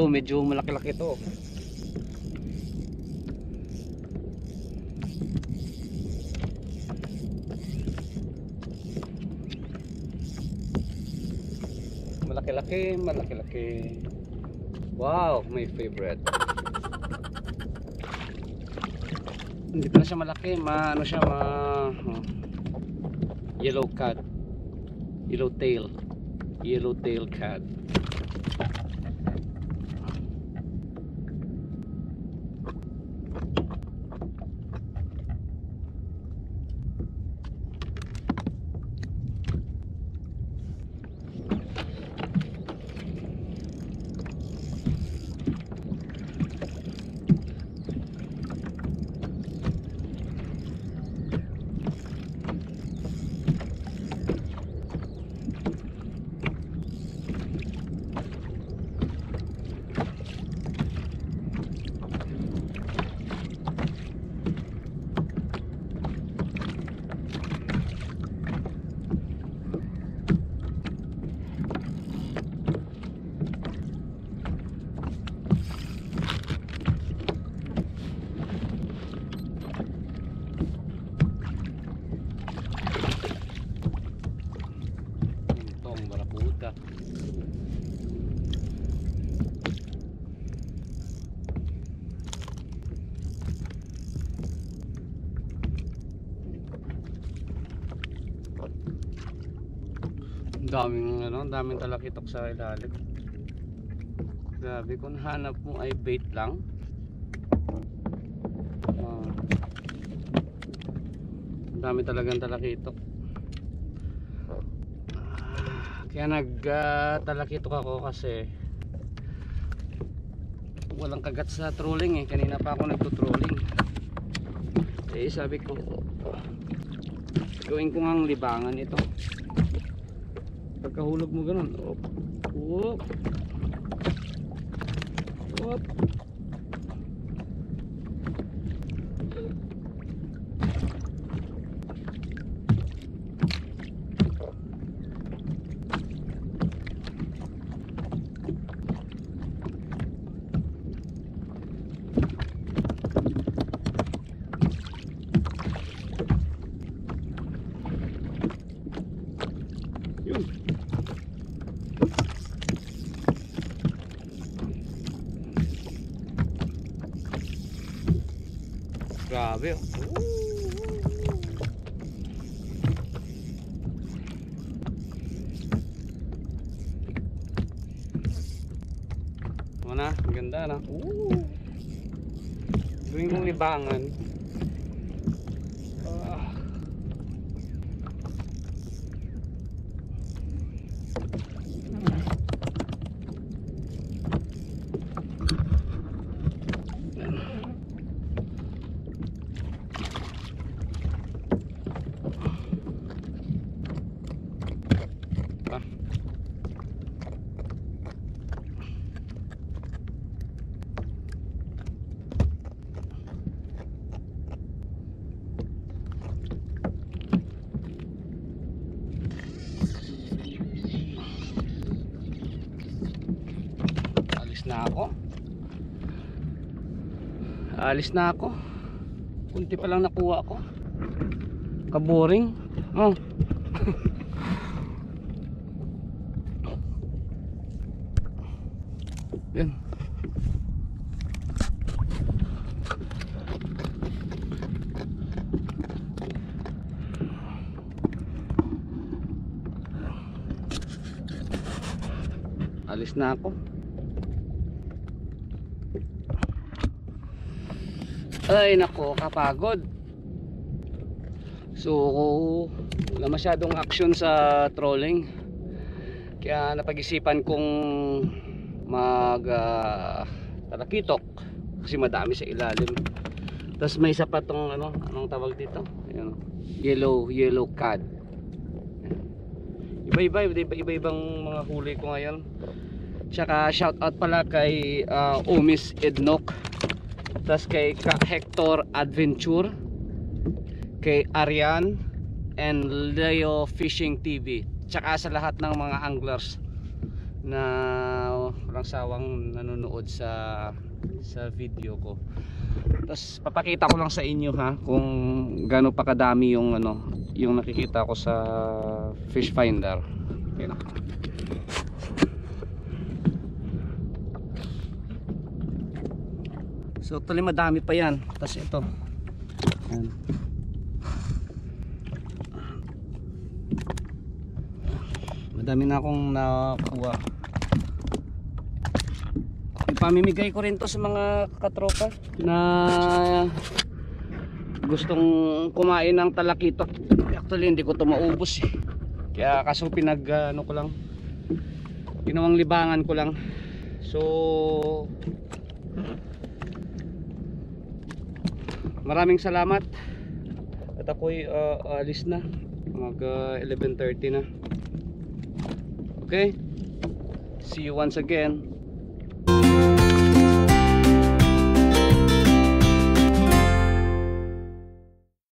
Ito medyo malaki-laki to. Malaki-laki, malaki-laki. Wow, my favorite. Hindi pa siya malaki, ma ano siya, ma oh. yellow cat. Yellow tail. Yellow tail cat. Daming ano, daming talakitok sa ilalim. Grabe kung hanap mo ay bait lang. Ah. ang dami talagang talakitok. Kaya nagtalakitok ako kasi walang kagat sa trolling eh. Kanina pa ako nagtutrolling. Eh sabi ko gawin ko ngang libangan ito. Pagkahulog mo ganun. Op. Op. Op. Grabe oh. Na, ang ganda na. Ooh. Gawin mong libangan. Ah. Pa. Alis ako. Alis na ako. Kunti pa lang nakuha ko. Kaboring. Oh. Yan. Alis na ako. Ay nako, kapagod. So, wala masyadong action sa trolling. Kaya napag-isipan kong mag ah, talakitok kasi madami sa ilalim. Tapos may isa pa tong ano, anong tawag dito? Ayan, yellow, yellow cod. Iba-iba, iba- iba-ibang mga huli ko ngayon. Tsaka shout out pala kay ah, Umis Ednok. Tapos kay Ka Hector Adventure. Kay Arian and Leo Fishing TV. Tsaka sa lahat ng mga anglers na walang sawang nanonood sa sa video ko. Tapos papakita ko lang sa inyo ha kung gaano pa kadami yung ano, yung nakikita ko sa fish finder. Ayun na. So actually madami pa yan. Tapos ito. Yan. Madami na akong nakuha. Ipamimigay ko rin to sa mga katropa na gustong kumain ng talakitok. Actually hindi ko to maubos eh. Kaya kaso pinag ano ko lang ginawang libangan ko lang. So Maraming salamat. At ako'y uh, alis na. Mag uh, 11.30 na. Okay? See you once again.